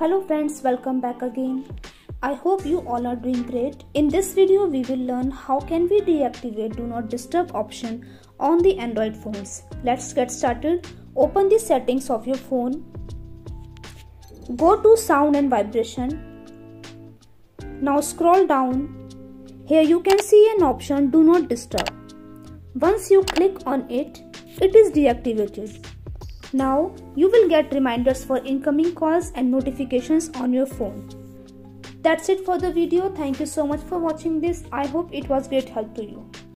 Hello friends, welcome back again. I hope you all are doing great. In this video, we will learn how can we deactivate do not disturb option on the Android phones. Let's get started. Open the settings of your phone. Go to sound and vibration. Now scroll down. Here you can see an option do not disturb. Once you click on it, it is deactivated. Now you will get reminders for incoming calls and notifications on your phone. That's it for the video. Thank you so much for watching this. I hope it was great help to you.